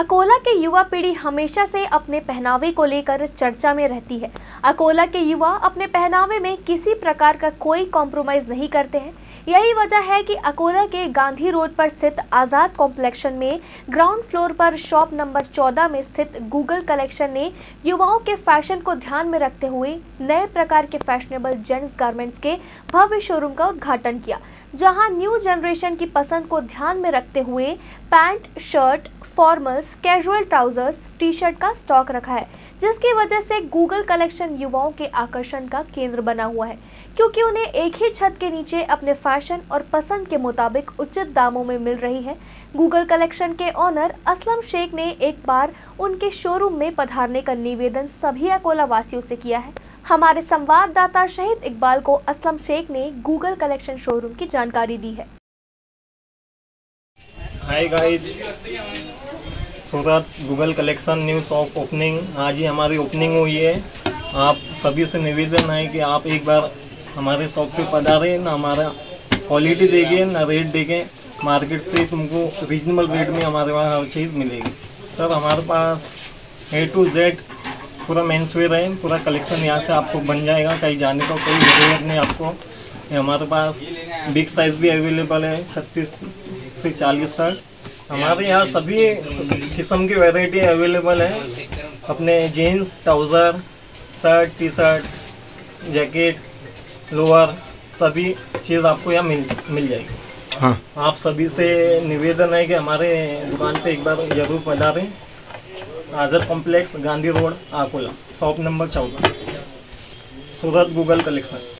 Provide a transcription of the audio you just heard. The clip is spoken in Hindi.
अकोला के युवा पीढ़ी हमेशा से अपने पहनावे को लेकर चर्चा में रहती है। अकोला के युवा अपने पहनावे में किसी प्रकार का कोई कॉम्प्रोमाइज नहीं करते हैं। यही वजह है कि अकोला के गांधी रोड पर स्थित आज़ाद कॉम्प्लेक्शन में ग्राउंड फ्लोर पर शॉप नंबर 14 में स्थित गूगल कलेक्शन ने युवाओं के फ़ैशन को ध्यान में रखते हुए नए प्रकार के फैशनेबल जेंट्स गारमेंट्स के भव्य शोरूम का उद्घाटन किया, जहाँ न्यू जनरेशन की पसंद को ध्यान में रखते हुए pant, shirt, formals, casual trousers T shirt का स्टॉक रखा है, जिसकी वजह से गूगल कलेक्शन युवाओं के आकर्षण का केंद्र बना हुआ है, क्योंकि उन्हें एक ही छत के नीचे अपने फ़ैशन और पसंद के मुताबिक उचित दामों में मिल रही है। गूगल कलेक्शन के ऑनर असलम शेख ने एक बार उनके शोरूम में पधारने का निवेदन सभी अकोला वासियों से किया है। हमारे संवाददाता शहीद इकबाल को असलम शेख ने गूगल कलेक्शन शोरूम की जानकारी दी है। Hi guys Surat Google collection new shop opening आज ही हमारी ओपनिंग हुई है। आप सभी से निवेदन है कि आप एक बार हमारे शॉप पे पधारें हमारा क्वालिटी देखें, ना रेट देखें मार्केट से तुमको रीजनेबल रेट में हमारे वहाँ हर चीज़ मिलेगी। सर, हमारे पास ए टू जेड पूरा मेंसवेयर है, पूरा कलेक्शन यहाँ से आपको बन जाएगा, कहीं जाने का कोई ज़रूरत नहीं आपको। हमारे पास बिग साइज़ भी अवेलेबल है, छत्तीस से चालीस तक। हमारे यहाँ सभी किस्म की वैरायटी अवेलेबल है। अपने jeans trouser shirt T shirt jacket lower सभी चीज़ आपको यहाँ मिल मिल जाएगी। हाँ। आप सभी से निवेदन है कि हमारे दुकान पे एक बार ज़रूर पधारें। Azar complex Gandhi road Akola shop number चौदह। Surat Google collection.